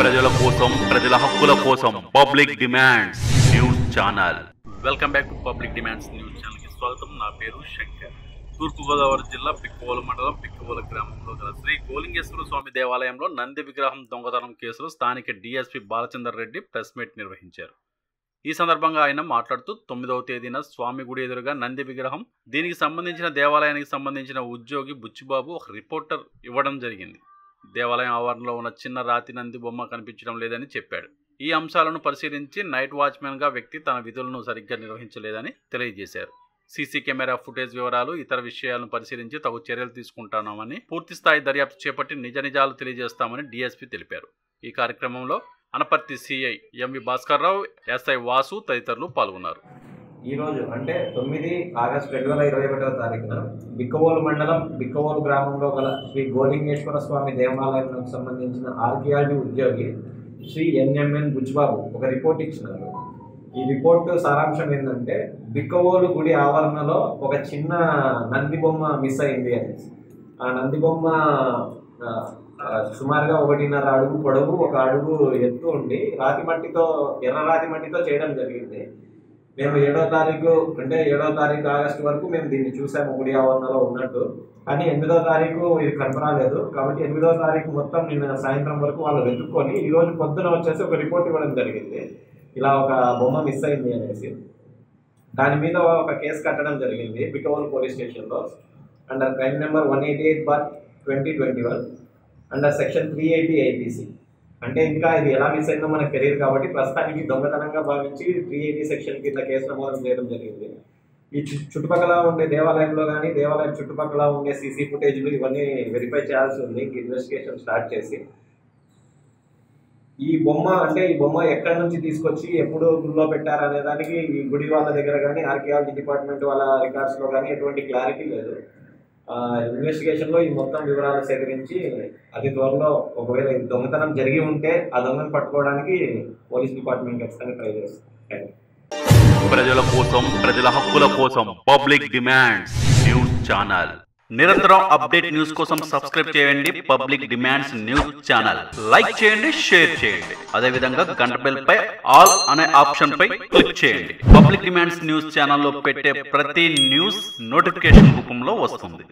ప్రజల కోసం ప్రజల హక్కుల కోసం public demands news channel. Welcome back to public demands news ఛానల్కి స్వాగతం. నా పేరు శంకర్. తూర్పుగోదావరి జిల్లా పిక్కవోలు మండలం పిక్కవోలు గ్రామంలో గల శ్రీ గోలింగేశ్వర స్వామి దేవాలయంలో నంది విగ్రహం దొంగతనం కేసులో స్థానిక DSP Balachander Reddy press meet నిర్వహించారు. ఈ సందర్భంగా ఆయన మాట్లాడుతూ తొమ్మిదవ తేదీన స్వామి గుడి ఎదురుగా నంది విగ్రహం దీనికి సంబంధించిన దేవాలయానికి సంబంధించిన ఉద్యోగి బుచ్చిబాబు ఒక రిపోర్టర్ ఇవ్వడం జరిగింది. దేవాలయం ఆవరణలో ఉన్న చిన్న రాతి నంది బొమ్మ కనిపించడం లేదని చెప్పాడు. ఈ అంశాలను పరిశీలించి నైట్ వాచ్మెన్గా వ్యక్తి తన విధులను సరిగ్గా నిర్వహించలేదని తెలియజేశారు. సీసీ కెమెరా ఫుటేజ్ వివరాలు ఇతర విషయాలను పరిశీలించి తగు చర్యలు తీసుకుంటామని పూర్తిస్థాయి దర్యాప్తు చేపట్టి నిజ నిజాలు తెలియజేస్తామని డీఎస్పీ తెలిపారు. ఈ కార్యక్రమంలో Anaparthi CI MV Bhaskar Rao SI Vasu తదితరులు పాల్గొన్నారు. ఈరోజు అంటే తొమ్మిది ఆగస్టు రెండు వేల ఇరవై ఒకటవ తారీఖున బిక్కవోలు మండలం బిక్కవోలు గ్రామంలో గల శ్రీ గోలింగేశ్వర స్వామి దేవాలయానికి సంబంధించిన ఆర్కియాలజీ ఉద్యోగి శ్రీ ఎన్ఎంఎన్ బుజ్బాబు ఒక రిపోర్ట్ ఇచ్చినారు. ఈ రిపోర్ట్ సారాంశం ఏంటంటే బిక్కవోలు గుడి ఆవరణలో ఒక చిన్న నంది బొమ్మ మిస్ అయింది అనేసి ఆ నంది బొమ్మ సుమారుగా ఒకటిన్నర అడుగు పొడవు ఒక అడుగు ఎత్తు ఉండి రాతి మట్టితో ఎర్ర రాతి మట్టితో చేయడం జరిగింది. మేము ఏడో తారీఖు అంటే ఏడో తారీఖు ఆగస్టు వరకు మేము దీన్ని చూసాము గుడి ఆవరణలో ఉన్నట్టు. కానీ ఎనిమిదో తారీఖు ఇది కనపరాలేదు. కాబట్టి ఎనిమిదో తారీఖు మొత్తం నిన్న సాయంత్రం వరకు వాళ్ళు వెతుక్కొని ఈ రోజు పొద్దున వచ్చేసి ఒక రిపోర్ట్ ఇవ్వడం జరిగింది. ఇలా ఒక బొమ్మ మిస్ అయింది అనేసి. దాని మీద ఒక కేసు కట్టడం జరిగింది బికవల్ పోలీస్ స్టేషన్లో. Under crime number one eighty eight bar twenty twenty one. Under section three eighty IPC అంటే ఇంకా ఇది ఎలా మిస్ అయిందో మనకు తెలియదు కాబట్టి ప్రస్తుతానికి దొంగతనంగా భావించి త్రీ ఎయిటీ సెక్షన్ కింద కేసు నమోదు చేయడం జరిగింది. ఈ చుట్టుపక్కల ఉండే దేవాలయంలో కానీ దేవాలయం చుట్టుపక్కల ఉండే సీసీ ఫుటేజ్లు ఇవన్నీ వెరిఫై చేయాల్సి ఉంది. ఇన్వెస్టిగేషన్ స్టార్ట్ చేసి. ఈ బొమ్మ అంటే ఈ బొమ్మ ఎక్కడి నుంచి తీసుకొచ్చి ఎప్పుడు గుడిలో పెట్టారు అనే దానికి ఈ గుడి వాళ్ళ దగ్గర కానీ ఆర్కియాలజీ డిపార్ట్మెంట్ వాళ్ళ రికార్డ్స్లో కానీ ఎటువంటి క్లారిటీ లేదు. ఇన్వెస్టిగేషన్లో ఈ మొత్తం వివరాలు సేకరించి అతి త్వరలో ఒకవేళ దొంగతనం జరిగి ఉంటే ఆ దొంగను పట్టుకోవడానికి పోలీస్ డిపార్ట్మెంట్ ఖచ్చితంగా ట్రై చేస్తుంది. ప్రజల కోసం ప్రజల హక్కుల కోసం పబ్లిక్ డిమాండ్స్ న్యూస్ ఛానల్. నిరంతరం అప్డేట్ న్యూస్ కోసం సబ్స్క్రైబ్ చేయండి public demands news channel. Like చేయండి షేర్ చేయండి. అదే విధంగా గంట బెల్ పై ఆల్ అనే ఆప్షన్ పై క్లిక్ చేయండి. పబ్లిక్ డిమాండ్స్ న్యూస్ ఛానల్లో పెట్టే ప్రతి న్యూస్ నోటిఫికేషన్ రూపంలో వస్తుంది.